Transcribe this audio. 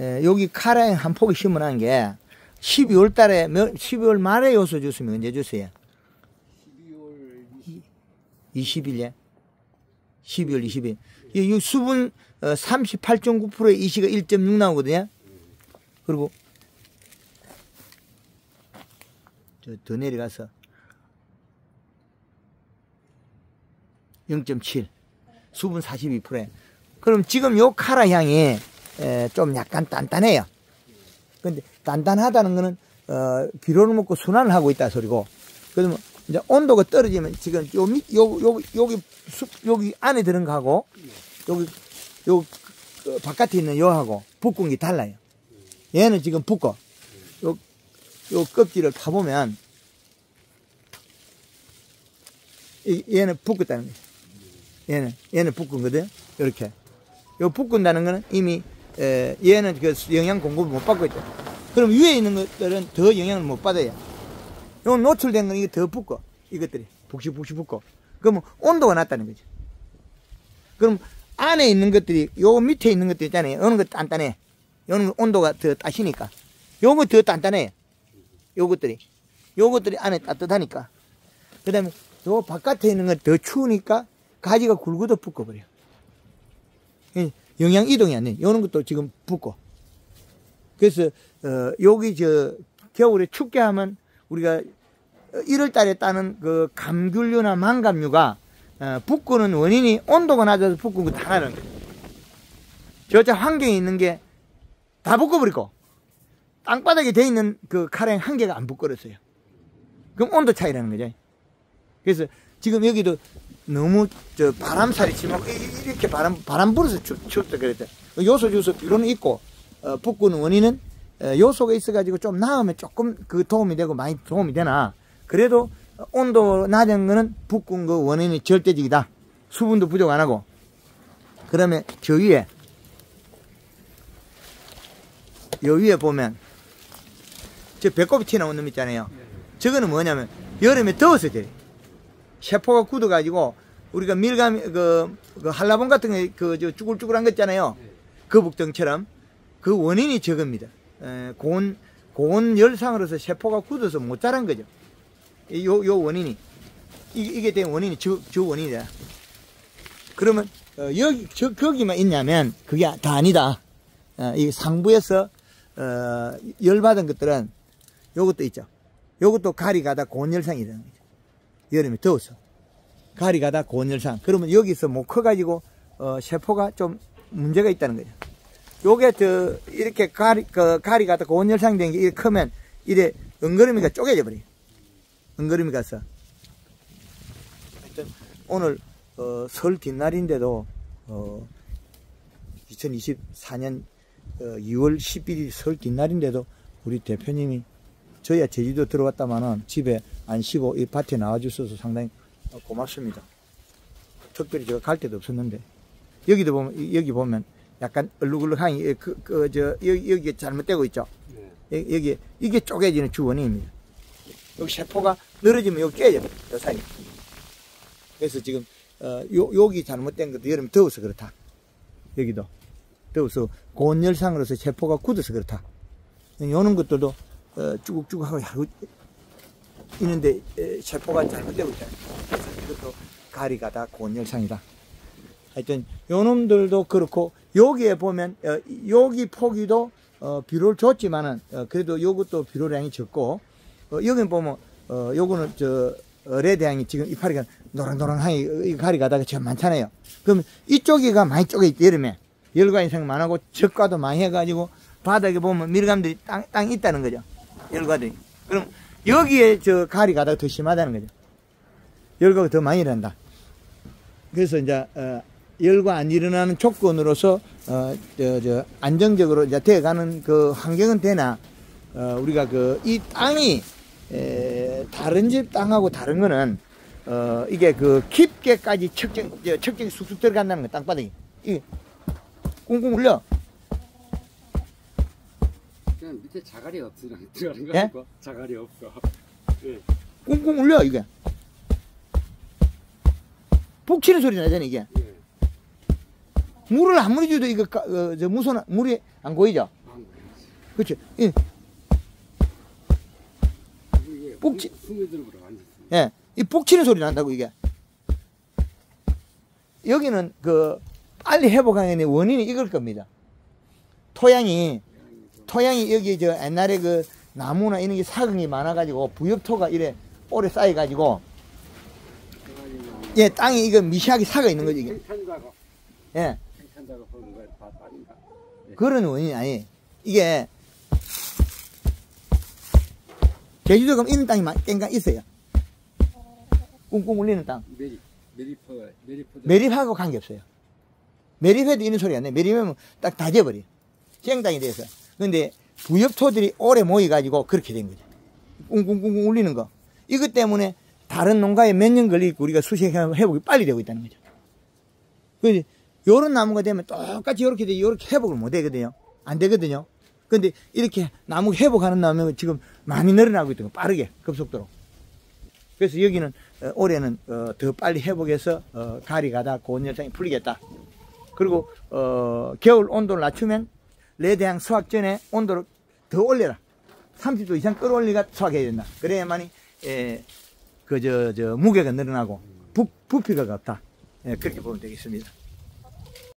에, 여기 카라에 한 포기 심어놓은 게 12월 달에, 12월 말에 요소 주스면 언제 주세요? 12월 20일에? 12월 20일. 이, 이 수분 어, 38.9%의 이시가 1.6 나오거든요. 그리고 저 더 내려가서 0.7 수분 42%에 그럼 지금 요 카라 향이 에, 좀 약간 단단해요. 근데 단단하다는 거는 어, 비료를 먹고 순환을 하고 있다 소리고 그러면 이제 온도가 떨어지면 지금 요 밑, 요, 요, 여기 숲, 여기 안에 들은 거하고 여기 요 그, 바깥에 있는 요하고 게 달라요. 얘는 지금 붓고 요, 요 껍질을 파보면 이, 얘는 붓겠다는 거예요. 얘는 얘는 붓은 거든 이렇게 요 붓는다는 거는 이미 에, 얘는 그 영양 공급을 못 받고 있죠. 그럼 위에 있는 것들은 더 영향을 못 받아요. 요 노출된 건 이게 더 붓고 이것들이 북식북식 붓고 그러면 온도가 낮다는 거죠. 그럼 안에 있는 것들이 요 밑에 있는 것들 있잖아요. 어느 거 단단해. 요는 온도가 더 따시니까. 요거 더 단단해. 요것들이. 요것들이 안에 따뜻하니까. 그 다음에 요 바깥에 있는 건 더 추우니까 가지가 굵어도 붓고 버려. 예, 영양 이동이 안 돼. 요런 것도 지금 붓고. 그래서, 어, 여기 저, 겨울에 춥게 하면 우리가 1월 달에 따는 그 감귤류나 망감류가 어, 붓고는 원인이 온도가 낮아서 붓고 그다 하나는 거예요. 저자 환경에 있는 게 다 붓고버리고 땅바닥에 돼 있는 그 카레 한 개가 안 붓거렸어요. 그럼 온도 차이라는 거죠. 그래서 지금 여기도 너무 저 바람살이 심하고 이렇게 바람 바람 불어서 춥, 춥다 그랬대. 요소 주소 비로는 있고 어, 붓고는 원인은 어, 요소가 있어가지고 좀 나으면 조금 그 도움이 되고 많이 도움이 되나 그래도 온도 낮은 거는 붓군 그 원인이 절대적이다. 수분도 부족 안 하고. 그러면 저 위에, 요 위에 보면, 저 배꼽이 튀어나온 놈 있잖아요. 저거는 뭐냐면, 여름에 더워서 저래. 세포가 굳어가지고, 우리가 밀감, 그, 그 한라봉 같은 게, 그, 저 쭈글쭈글한 거 있잖아요. 거북등처럼. 그 원인이 저겁니다. 에, 고온, 고온 열상으로서 세포가 굳어서 못 자란 거죠. 요, 요 원인이. 이, 이게 된 원인이 저, 저 원인이다. 그러면, 어, 여기, 저, 거기만 있냐면, 그게 다 아니다. 어, 이 상부에서, 어, 열받은 것들은 요것도 있죠. 요것도 가리 가다 고온 열상이라는 거죠. 여름에 더워서. 가리 가다 고온열상. 그러면 여기서 못 커가지고, 어, 세포가 좀 문제가 있다는 거죠. 요게 저, 이렇게 가리, 그, 가리 가다 고온열상 된 게 이렇게 크면, 이래, 엉거리미가 쪼개져 버려요. 엉거림이 가서. 하여튼, 오늘, 어, 설 뒷날인데도, 어, 2024년 어, 2월 11일 설 뒷날인데도 우리 대표님이 저희야 제주도 들어갔다마는 집에 안 쉬고 이 밭에 나와주셔서 상당히 고맙습니다. 특별히 제가 갈 데도 없었는데 여기도 보면 여기 보면 약간 얼룩얼룩하니 그, 그, 저, 여기, 여기 잘못되고 있죠. 네. 여기 이게 쪼개지는 주원인입니다. 여기 세포가 늘어지면 여기 깨져, 요 사이. 그래서 지금, 어, 요, 여기 잘못된 것도 여름 더워서 그렇다. 여기도. 더워서 고온열상으로서 세포가 굳어서 그렇다. 요런 것들도, 어, 쭈국쭈국 하고 있는데, 에, 세포가 잘못되고 있잖아요. 그래서 이것도 가리가 다 고온열상이다. 하여튼, 요 놈들도 그렇고, 여기에 보면, 어, 여기 포기도, 어, 비료를 줬지만은, 어, 그래도 요것도 비료량이 적고, 어, 여기 보면, 어, 요거는 저, 어, 레드향이 지금 이파리가 노랑노랑하게 가리 가다가 참 많잖아요. 그럼 이쪽이가 많이 쪼개 있대, 여름에. 열과 인생 많하고 적과도 많이 해가지고 바닥에 보면 밀감들이 땅, 땅 있다는 거죠. 열과들이. 그럼 여기에 저 가리 가다가 더 심하다는 거죠. 열과가 더 많이 일어난다. 그래서 이제, 어, 열과 안 일어나는 조건으로서, 어, 저, 저, 안정적으로 이제 되어가는 그 환경은 되나, 어, 우리가 그, 이 땅이, 에, 다른 집 땅하고 다른 거는, 어, 이게 그 깊게까지 척정, 척정이 쑥쑥 들어간다는 거, 땅바닥이. 이 꽁꽁 울려. 밑에 자갈이 없으면 들어가는 거 예? 자갈이 없어. 예. 꽁꽁 울려, 이게. 푹 치는 소리 나잖아, 이게. 예. 물을 아무리 줘도 이거, 까- 어, 저 무소나, 물이 안 고이죠? 안 그렇죠. 예, 완전. 예, 이 푹치는 소리 난다고 이게. 여기는 그 빨리 회복하는 원인이 이걸 겁니다. 토양이 토양이 여기 저 옛날에 그 나무나 이런 게 사각이 많아가지고 부엽토가 이래 오래 쌓여가지고 예 땅이 이거 미시하게 사가 있는 거지 이게. 예, 빠진다. 그런 원인이 아니. 이게 제주도 가면 이런 땅이 막 깽강 있어요. 꿍꿍 울리는 땅. 메리퍼 메리퍼. 매립 하고 관계없어요. 매립해도 이런 소리가 안 나. 매립하면 딱 다 져버려. 생땅이 돼서. 근데 부엽토들이 오래 모여가지고 그렇게 된 거죠. 꿍꿍꿍꿍 울리는 거. 이것 때문에 다른 농가에 몇 년 걸리고 우리가 수색 회복이 빨리 되고 있다는 거죠. 근데 요런 나무가 되면 똑같이 요렇게 돼, 요렇게 회복을 못 되거든요. 안 되거든요. 근데 이렇게 나무 회복하는 나무는 지금 많이 늘어나고 있던 거 빠르게, 급속도로. 그래서 여기는 어, 올해는 어, 더 빨리 회복해서 어, 가리 가다 고온 열상이 풀리겠다. 그리고 어, 겨울 온도를 낮추면 레대항 수확 전에 온도를 더 올려라. 30도 이상 끌어올리가 수확해야 된다. 그래야만이 에, 그저 저 무게가 늘어나고 부, 부피가 없다. 예, 그렇게 보면 되겠습니다.